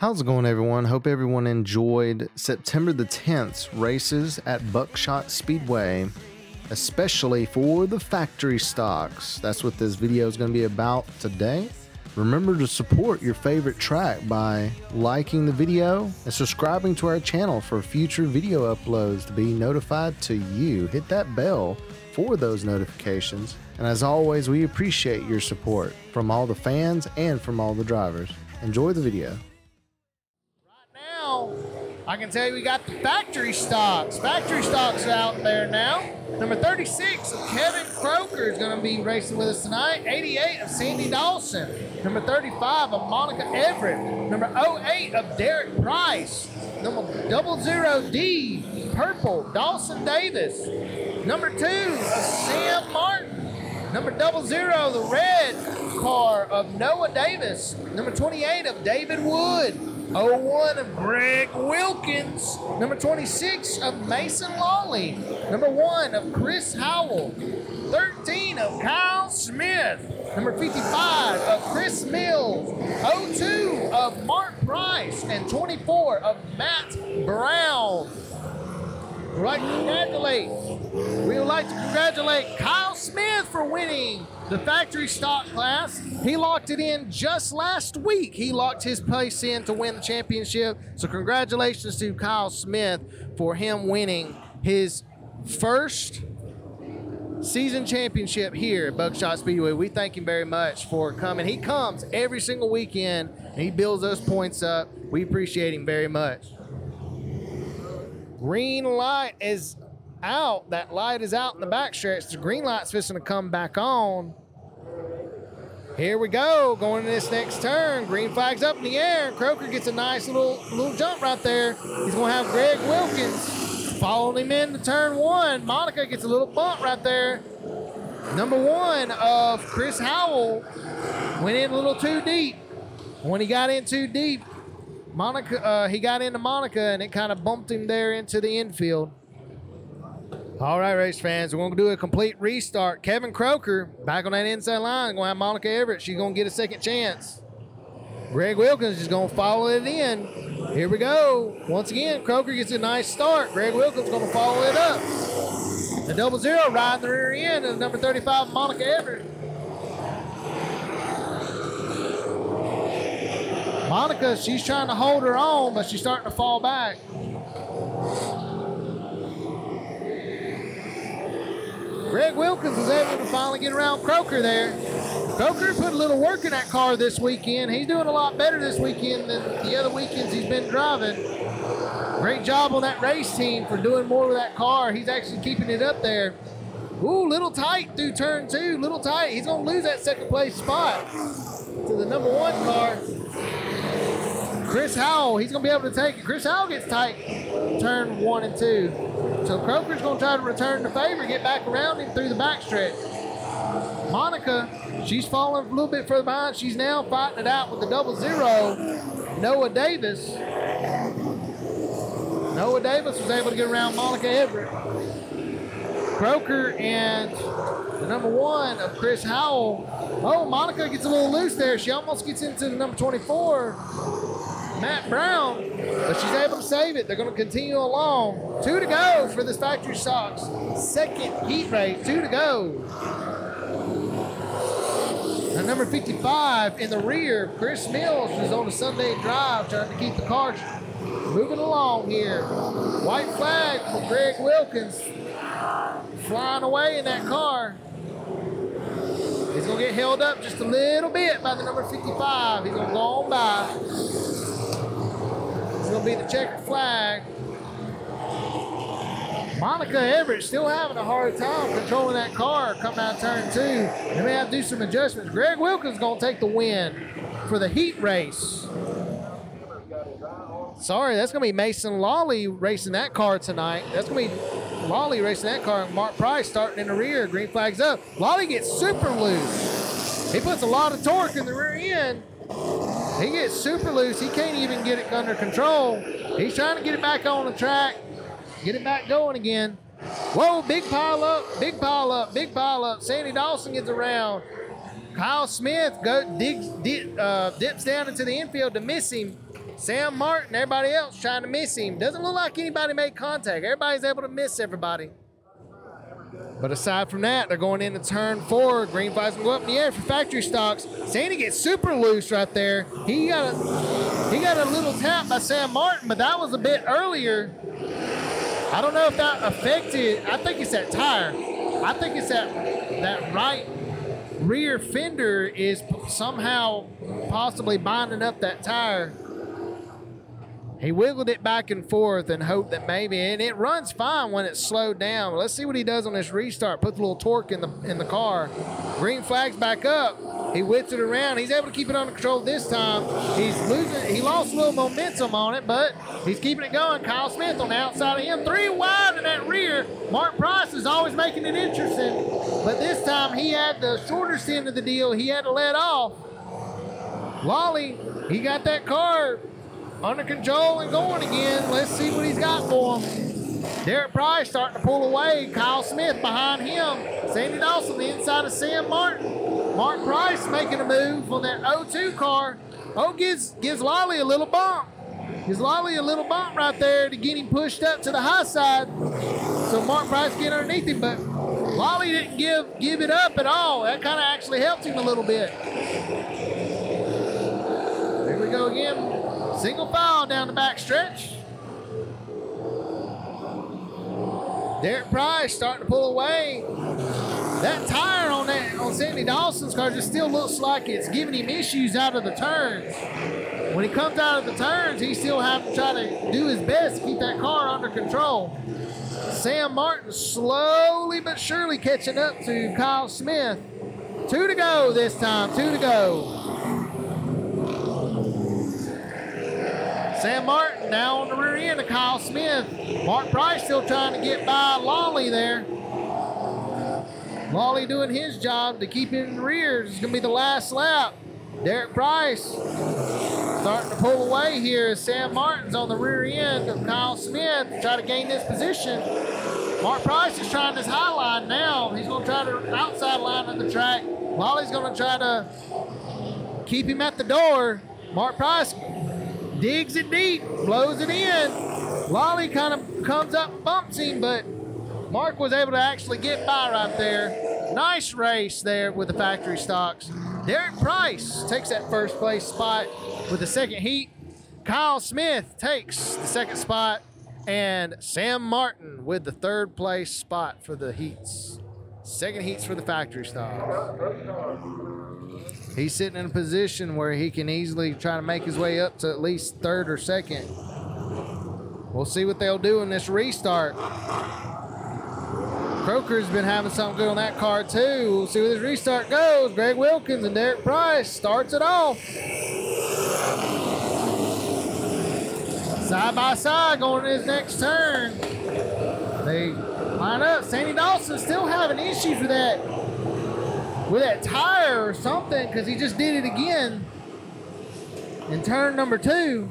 How's it going, everyone? Hope everyone enjoyed September the 10th races at Buckshot Speedway, especially for the factory stocks. That's what this video is going to be about today. Remember to support your favorite track by liking the video and subscribing to our channel for future video uploads to be notified to you. Hit that bell for those notifications. And as always, we appreciate your support from all the fans and from all the drivers. Enjoy the video. I can tell you we got the factory stocks. Factory stocks out there now. Number 36 of Kevin Croker is going to be racing with us tonight. 88 of Sandy Dawson. Number 35 of Monica Everett. Number 08 of Derek Price. Number 00D, Purple, Dawson Davis. Number 2 of Sam Martin. Number 00, the red car of Noah Davis. Number 28 of David Wood. 01 of Greg Wilkins. Number 26 of Mason Lawley. Number 1 of Chris Howell. 13 of Kyle Smith. Number 55 of Chris Mills. 02 of Mark Price. And 24 of Matt Brown. We'd like to congratulate. We would like to congratulate Kyle Smith for winning the factory stock class. He locked it in just last week. He locked his place in to win the championship. So congratulations to Kyle Smith for him winning his first season championship here at Buckshot Speedway. We thank him very much for coming. He comes every single weekend and he builds those points up. We appreciate him very much. Green light is out. That light is out in the backstretch. The green light's fixing to come back on. Here we go, going to this next turn. Green flag's up in the air, Croker gets a nice little little jump right there. He's gonna have Greg Wilkins following him into turn one. Monica gets a little bump right there. Number one of Chris Howell went in a little too deep. When he got in too deep, Monica, uh, he got into Monica, and it kind of bumped him there into the infield. All right, race fans, we're going to do a complete restart. Kevin Croker back on that inside line. Going to have Monica Everett. She's going to get a second chance. Greg Wilkins is going to follow it in. Here we go. Once again, Croker gets a nice start. Greg Wilkins going to follow it up. The double zero riding the rear end of number 35, Monica Everett. Monica, she's trying to hold her on, but she's starting to fall back. Greg Wilkins was able to finally get around Croker there. Croker put a little work in that car this weekend. He's doing a lot better this weekend than the other weekends he's been driving. Great job on that race team for doing more with that car. He's actually keeping it up there. Ooh, little tight through turn two, little tight. He's gonna lose that second place spot to the number one car. Chris Howell, he's gonna be able to take it. Chris Howell gets tight turn one and two. So Croker's gonna try to return the favor, get back around him through the backstretch. Monica, she's falling a little bit further behind. She's now fighting it out with the double zero. Noah Davis. Noah Davis was able to get around Monica Everett. Croker and the number one of Chris Howell. Oh, Monica gets a little loose there. She almost gets into the number 24. Matt Brown, but she's able to save it. They're going to continue along. Two to go for this factory stocks. Second heat race, two to go. Now, number 55 in the rear, Chris Mills is on a Sunday drive trying to keep the car moving along here. White flag for Greg Wilkins flying away in that car. He's going to get held up just a little bit by the number 55. He's going to go on by. To be the checkered flag. Monica Everett still having a hard time controlling that car coming out of turn two. They may have to do some adjustments. Greg Wilkins going to take the win for the heat race. Sorry, that's going to be Mason Lawley racing that car tonight. That's going to be Lawley racing that car. Mark Price starting in the rear. Green flag's up. Lawley gets super loose. He puts a lot of torque in the rear end. He gets super loose. He can't even get it under control. He's trying to get it back on the track, get it back going again. Whoa, big pile up, big pile up, big pile up. Sandy Dawson gets around. Kyle Smith go, digs, dip, uh, dips down into the infield to miss him. Sam Martin, everybody else trying to miss him. Doesn't look like anybody made contact. Everybody's able to miss everybody. But aside from that, they're going into turn four. Green flags will go up in the air for factory stocks. Sandy gets super loose right there. He got a he got a little tap by Sam Martin, but that was a bit earlier. I don't know if that affected. I think it's that tire. I think it's that that right rear fender is somehow possibly binding up that tire. He wiggled it back and forth and hoped that maybe, and it runs fine when it's slowed down. Let's see what he does on this restart. Put a little torque in the in the car. Green flags back up. He whips it around. He's able to keep it under control this time. He's losing. He lost a little momentum on it, but he's keeping it going. Kyle Smith on the outside of him, three wide in that rear. Mark Price is always making it interesting, but this time he had the shorter end of the deal. He had to let off. Lawley, he got that car under control and going again. Let's see what he's got for him. Derek Price starting to pull away. Kyle Smith behind him. Sandy Dawson the inside of Sam Martin. Mark Price making a move on that 0-2 car. Oh, gives gives Lawley a little bump. Gives Lawley a little bump right there to get him pushed up to the high side. So Mark Price get underneath him, but Lawley didn't give give it up at all. That kind of actually helped him a little bit. There we go again. Single file down the back stretch. Derek Price starting to pull away. That tire on that on Sandy Dawson's car just still looks like it's giving him issues out of the turns. When he comes out of the turns, he still have to try to do his best to keep that car under control. Sam Martin slowly but surely catching up to Kyle Smith. Two to go this time, two to go. Sam Martin now on the rear end of Kyle Smith. Mark Price still trying to get by Lawley there. Lawley doing his job to keep in the rear. It's going to be the last lap. Derek Price starting to pull away here as Sam Martin's on the rear end of Kyle Smith to try to gain this position. Mark Price is trying this high line now. He's going to try to outside line of the track. Lawley's going to try to keep him at the door. Mark Price digs it deep, blows it in. Lawley kind of comes up, bumps him, but Mark was able to actually get by right there. Nice race there with the factory stocks. Derek Price takes that first place spot with the second heat. Kyle Smith takes the second spot, and Sam Martin with the third place spot for the heats. Second heats for the factory stocks he's sitting in a position where he can easily try to make his way up to at least third or second. We'll see what they'll do in this restart. Croker's been having something good on that car too. We'll see where this restart goes. Greg Wilkins and Derek Price starts it off. Side by side going to his next turn. They line up. Sandy Dawson still having issues with that with that tire or something because he just did it again in turn number two.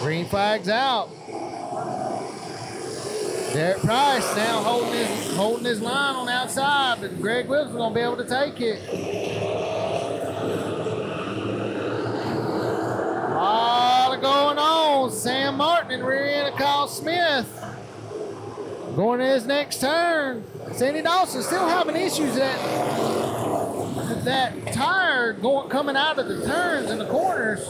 Green flag's out. Derek Price now holding his holding his line on the outside, but Greg Wilkins gonna be able to take it. lot going on. Sam Martin and rear end of Kyle Smith. Going to his next turn. Sandy Dawson still having issues that that tire going coming out of the turns and the corners.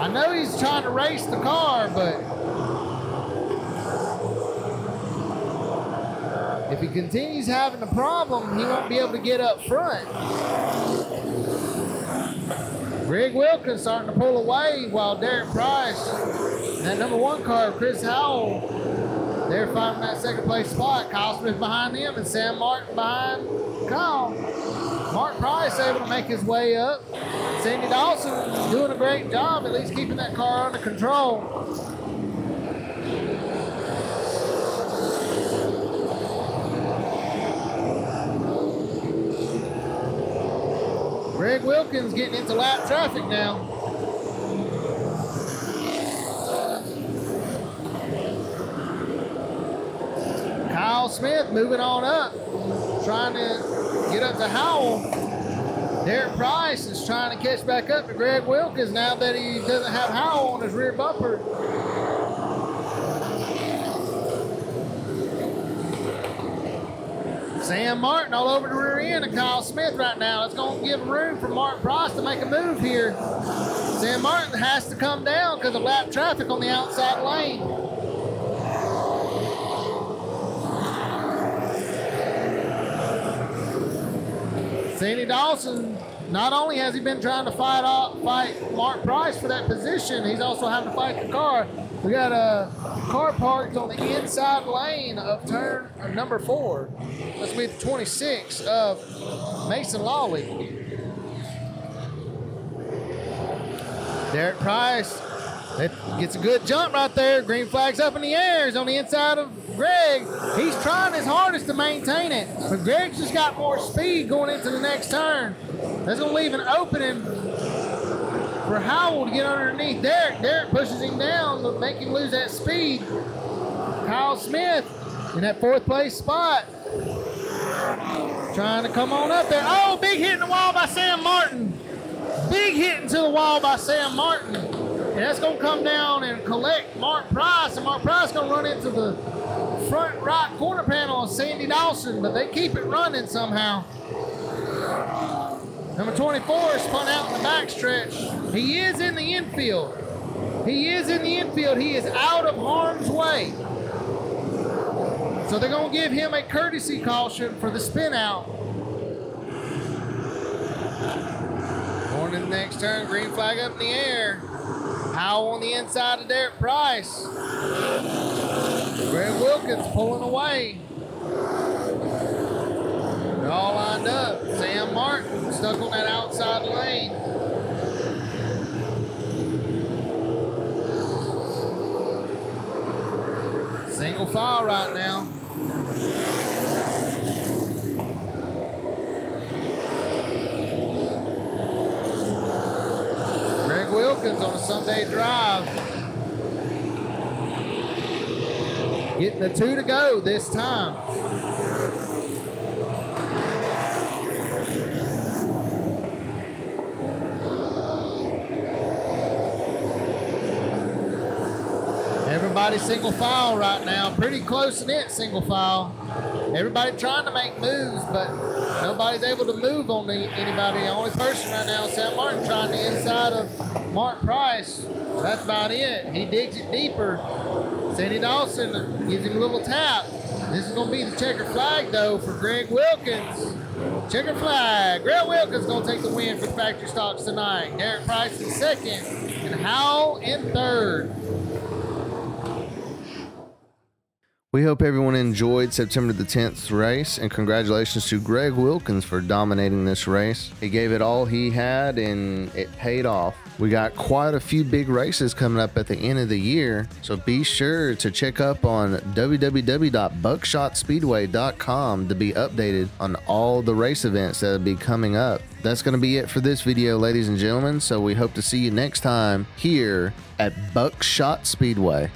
I know he's trying to race the car, but if he continues having a problem, he won't be able to get up front. Greg Wilkins starting to pull away while Derek Price, that number one car, Chris Howell, they're fighting that second place spot. Kyle Smith behind them and Sam Martin behind Kyle. Mark Price able to make his way up. Sandy Dawson doing a great job, at least keeping that car under control. Greg Wilkins getting into lap traffic now. Kyle Smith moving on up, trying to get up to Howell. Derek Price is trying to catch back up to Greg Wilkins now that he doesn't have Howell on his rear bumper. Sam Martin all over the rear end of Kyle Smith right now. It's going to give room for Mark Price to make a move here. Sam Martin has to come down because of lap traffic on the outside lane. Sandy Dawson, not only has he been trying to fight off, fight Mark Price for that position, he's also having to fight the car. We got a car parked on the inside lane of turn number four. That's be 26 of Mason Lawley. Derek Price gets a good jump right there. Green flag's up in the air. He's on the inside of Greg. He's trying his hardest to maintain it, but Greg's just got more speed going into the next turn. That's going to leave an opening for Howell to get underneath Derek. Derek pushes him down to make him lose that speed. Kyle Smith in that fourth place spot. Trying to come on up there. Oh, big hit in the wall by Sam Martin. Big hit into the wall by Sam Martin. And that's going to come down and collect Mark Price. And Mark Price going to run into the front right corner panel of Sandy Dawson. But they keep it running somehow. Number 24 is spun out in the backstretch. He is in the infield. He is in the infield. He is out of harm's way. So they're going to give him a courtesy caution for the spin out. Going to the next turn, green flag up in the air. Howell on the inside of Derek Price. Greg Wilkins pulling away. They're all lined up. Sam Martin stuck on that outside lane. Single file right now. Greg Wilkins on a Sunday drive. Getting the two to go this time. Everybody single file right now. Pretty close knit single file. Everybody trying to make moves, but nobody's able to move on the, anybody. The only person right now is Sam Martin trying the inside of Mark Price. That's about it. He digs it deeper. Sandy Dawson gives him a little tap. This is going to be the checker flag, though, for Greg Wilkins. Checker flag. Greg Wilkins going to take the win for the factory stocks tonight. Derek Price in second and Howell in third. We hope everyone enjoyed September the 10th race, and congratulations to Greg Wilkins for dominating this race. He gave it all he had, and it paid off. We got quite a few big races coming up at the end of the year, so be sure to check up on www.buckshotspeedway.com to be updated on all the race events that will be coming up. That's going to be it for this video, ladies and gentlemen, so we hope to see you next time here at Buckshot Speedway.